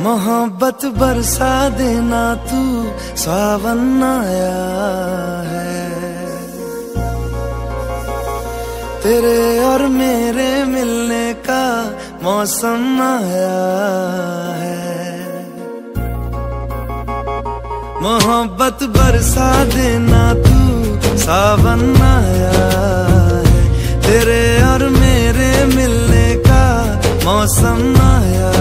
मोहब्बत बरसा देना तू सावन आया है। तेरे और मेरे मिलने का मौसम आया है। मोहब्बत बरसा देना तू सावन आया है। तेरे और मेरे मिलने का मौसम आया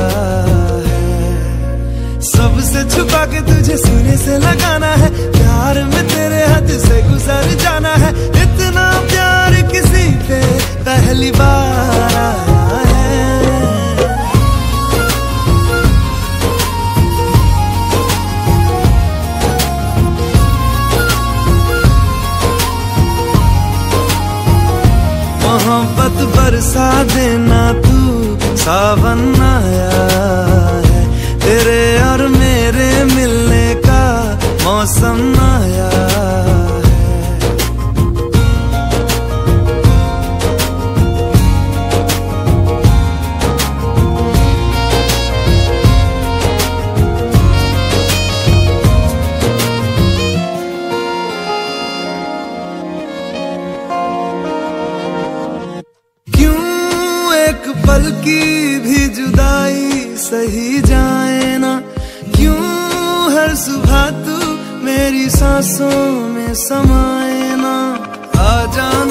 के तुझे सीने से लगाना है। प्यार में तेरे हद से गुजर जाना है। इतना प्यार किसी पे पहली बार बरसा देना तू, सावन आया है। तेरे और पल की भी जुदाई सही जाए ना। क्यों हर सुबह तू मेरी सांसों में समाए ना? आ जाना